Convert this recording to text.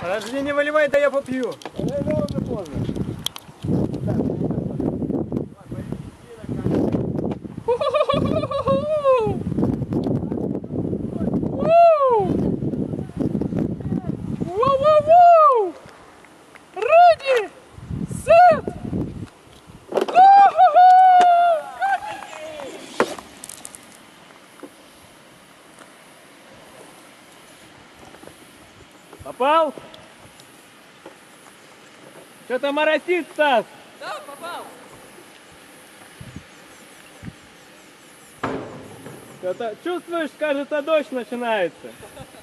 Подожди, не выливай, да я попью. Воу-воу-воу! Попал? Что-то моросит, Стас. Да, попал! Что-то чувствуешь, кажется, дождь начинается.